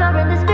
sugar in this